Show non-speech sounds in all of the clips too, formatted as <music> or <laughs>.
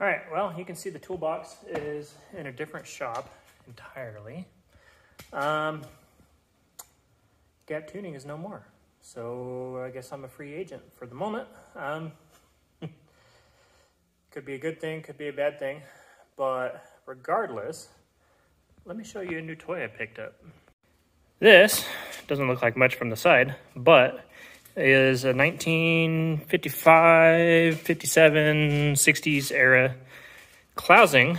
All right, well, you can see the toolbox is in a different shop entirely. Um, Gap Tuning is no more. So I guess I'm a free agent for the moment. Um, <laughs> could be a good thing, could be a bad thing. But regardless, let me show you a new toy I picked up. This doesn't look like much from the side, but is a 1955, 57, 60s era Clausing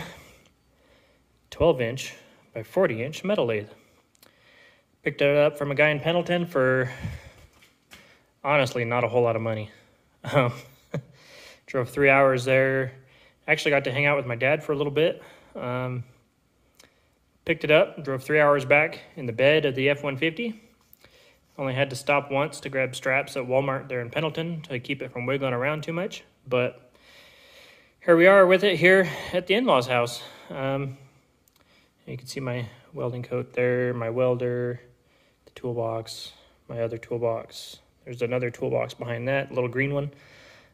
12 inch by 40 inch metal lathe. Picked it up from a guy in Pendleton for honestly not a whole lot of money. Um, <laughs> drove three hours there. Actually got to hang out with my dad for a little bit. Um, picked it up, drove three hours back in the bed of the F-150. Only had to stop once to grab straps at Walmart there in Pendleton to keep it from wiggling around too much. But here we are with it here at the in-laws house. Um, you can see my welding coat there, my welder, the toolbox, my other toolbox. There's another toolbox behind that, little green one.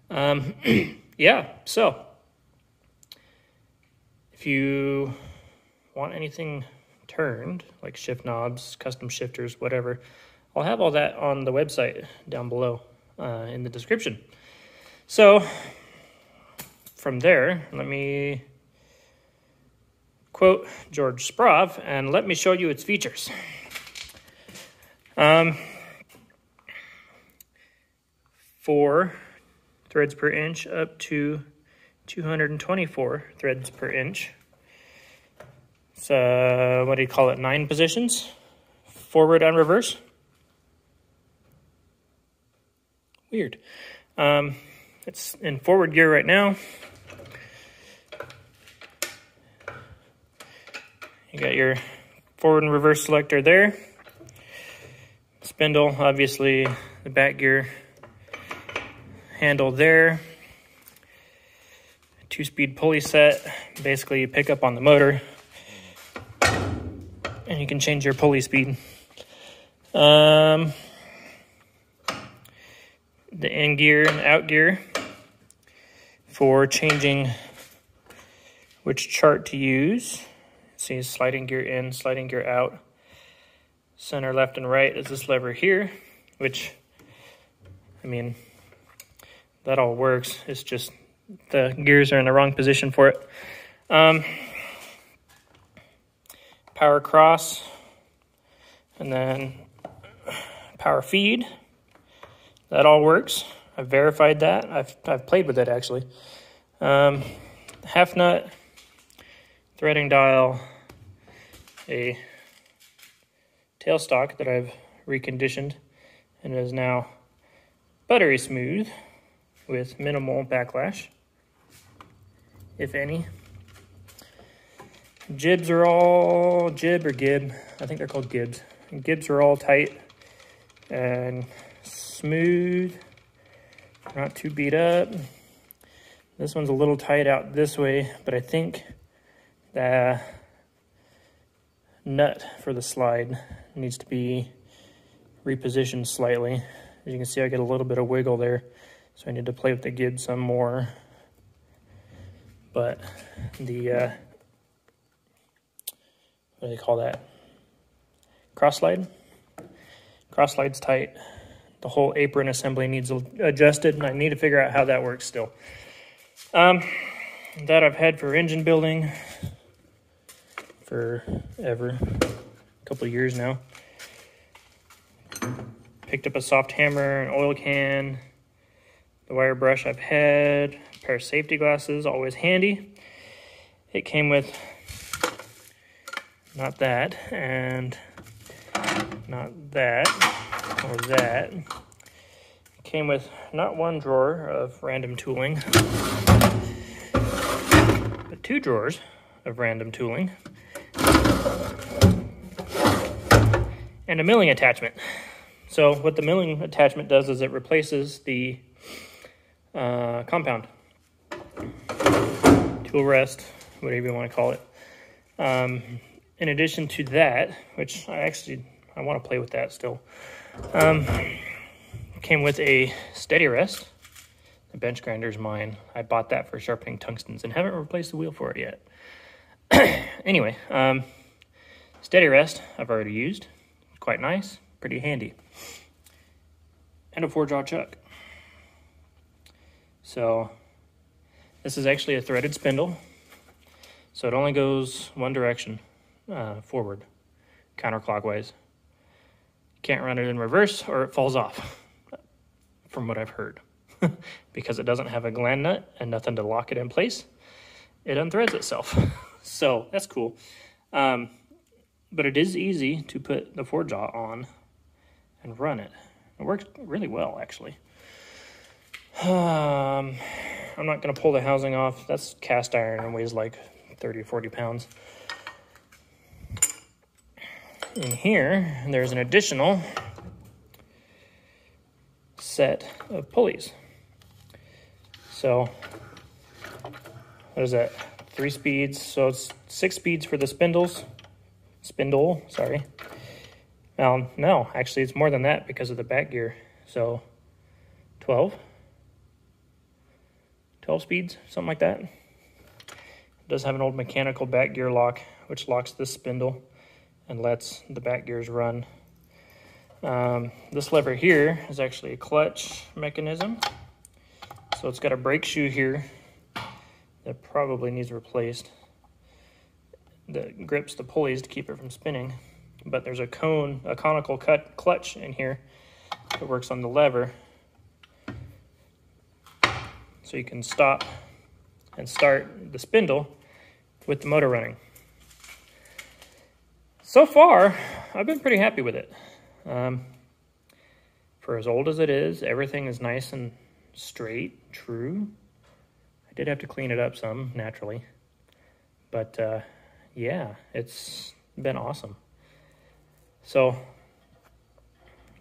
Um, <clears throat> yeah, so if you want anything turned, like shift knobs, custom shifters, whatever, I'll have all that on the website down below uh, in the description. So from there, let me quote George Sprov and let me show you its features. Um, four threads per inch up to 224 threads per inch. So, what do you call it? Nine positions, forward and reverse. Weird. Um, it's in forward gear right now. You got your forward and reverse selector there. Spindle, obviously the back gear handle there. Two-speed pulley set. Basically, you pick up on the motor and you can change your pulley speed. Um, the in gear and out gear for changing which chart to use. See sliding gear in, sliding gear out. Center, left, and right is this lever here, which, I mean, that all works. It's just the gears are in the wrong position for it. Um, power cross, and then power feed. That all works. I've verified that. I've, I've played with it actually. Um, half nut, threading dial, a tailstock that I've reconditioned and is now buttery smooth with minimal backlash, if any. Jibs are all, jib or gib, I think they're called gibs. Gibs are all tight and smooth, not too beat up. This one's a little tight out this way, but I think the nut for the slide needs to be repositioned slightly. As you can see, I get a little bit of wiggle there, so I need to play with the gib some more. But the, uh, what do they call that? Cross slide? Cross slide's tight. The whole apron assembly needs adjusted, and I need to figure out how that works still. Um, that I've had for engine building forever, a couple years now. Picked up a soft hammer, an oil can, the wire brush I've had, a pair of safety glasses, always handy. It came with not that, and not that, or that. Came with not one drawer of random tooling, but two drawers of random tooling. And a milling attachment. So what the milling attachment does is it replaces the uh, compound. Tool rest, whatever you want to call it. Um, in addition to that, which I actually, I want to play with that still, um, came with a steady rest, The bench grinder is mine. I bought that for sharpening tungstens and haven't replaced the wheel for it yet. <clears throat> anyway, um, steady rest I've already used. Quite nice, pretty handy. And a four jaw chuck. So this is actually a threaded spindle. So it only goes one direction, uh, forward, counterclockwise. Can't run it in reverse or it falls off, <laughs> from what I've heard. <laughs> because it doesn't have a gland nut and nothing to lock it in place, it unthreads itself. <laughs> so that's cool. Um, but it is easy to put the four jaw on and run it. It works really well, actually. Um, I'm not going to pull the housing off. That's cast iron and weighs like 30 or 40 pounds. In here, there's an additional set of pulleys. So, what is that? Three speeds. So it's six speeds for the spindles. Spindle, sorry. Well, no, actually it's more than that because of the back gear. So, 12. 12 speeds, something like that. It does have an old mechanical back gear lock, which locks this spindle and lets the back gears run. Um, this lever here is actually a clutch mechanism. So it's got a brake shoe here that probably needs replaced that grips the pulleys to keep it from spinning. But there's a cone, a conical cut clutch in here that works on the lever so you can stop and start the spindle with the motor running. So far, I've been pretty happy with it. Um, for as old as it is, everything is nice and straight, true. I did have to clean it up some, naturally. But uh, yeah, it's been awesome. So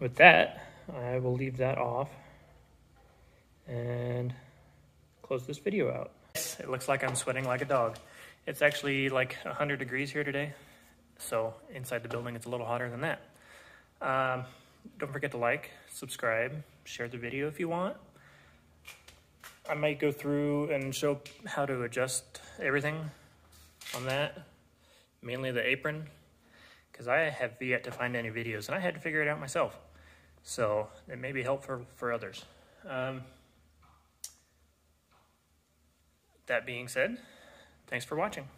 with that, I will leave that off and close this video out. It looks like I'm sweating like a dog. It's actually like 100 degrees here today. So inside the building, it's a little hotter than that. Um, don't forget to like, subscribe, share the video if you want. I might go through and show how to adjust everything on that, mainly the apron, because I have yet to find any videos and I had to figure it out myself. So it may be helpful for others. Um, that being said, thanks for watching.